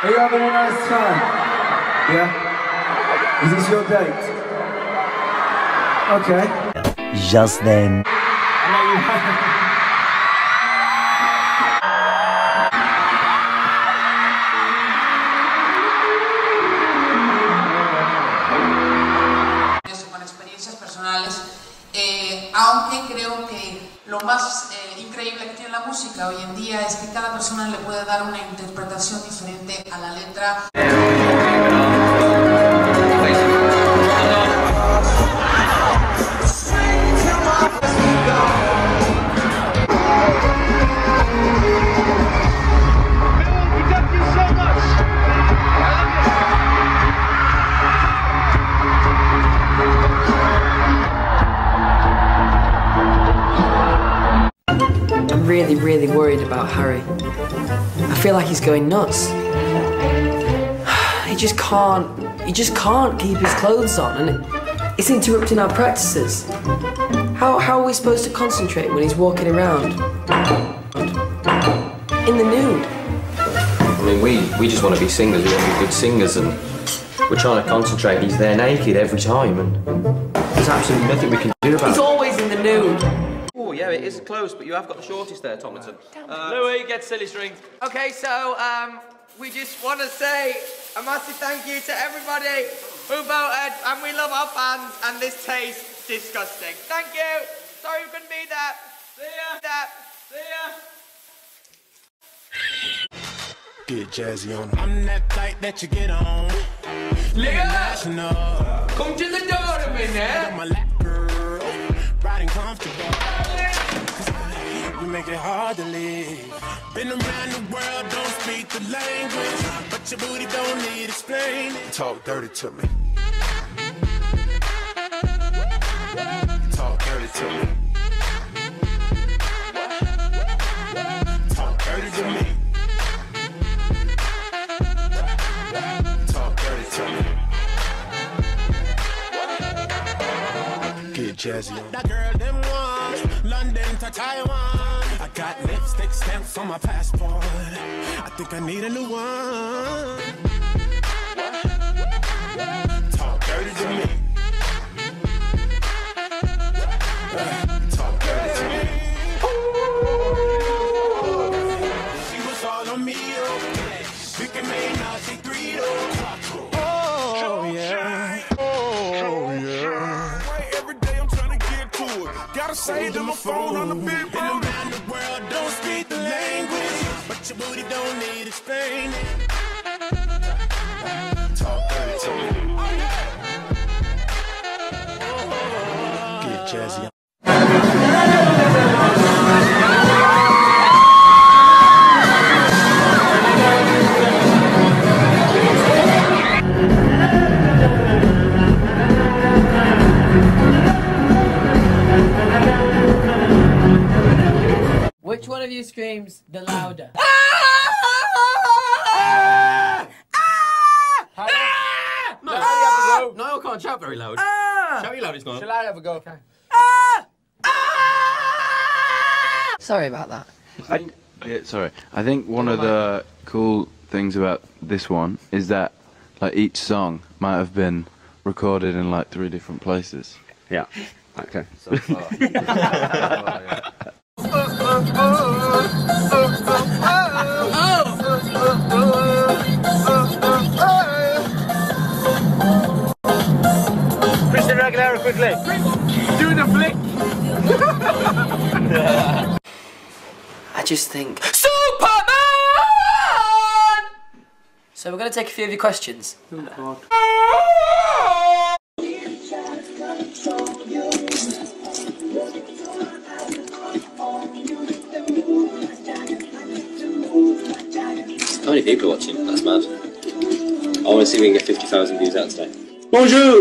Are you having a nice time? Yeah? Is this your date? Okay. Just then. la música hoy en día es que cada persona le puede dar una interpretación diferente a la letra. Really, really worried about Harry. I feel like he's going nuts. He just can't, he just can't keep his clothes on and it's interrupting our practices. How, how are we supposed to concentrate when he's walking around? In the nude. I mean, we, we just want to be singers, we want to be good singers, and we're trying to concentrate. He's there naked every time, and there's absolutely nothing we can do about He's it. He's always in the nude. Yeah, it is close, but you have got the shortest there, Tomlinson. Uh, Louis, get silly strings. Okay, so um, we just want to say a massive thank you to everybody who voted, and we love our fans, and this tastes disgusting. Thank you. Sorry we couldn't be there. See ya. That. See ya. Get jazzy on. I'm that type that you get on. International. Come to the door a minute. My lap girl, riding comfortable. Make it hard to live. Been around the world, don't speak the language, but your booty don't need explaining. Talk dirty to me. Talk dirty to me. Get jazzy. That girl, them want London to Taiwan. I got lipstick stamps on my passport. I think I need a new one. It. Gotta save to my phone on the big Been around the world, don't speak the language. But your booty don't need explaining. Which one of you screams the louder? No, Niall can't shout very loud. Ah! Shout your loudest, Niall. Shall I have a go? Ah! Sorry about that. I, yeah, sorry. I think one of the cool things about this one is that like each song might have been recorded in like three different places. Yeah. Okay. Christina Aguilera, quickly. Doing the flick. I just think Superman. So we're gonna take a few of your questions. Oh, How many people watching? That's mad. I want to see if we can get 50,000 views out today. Bonjour.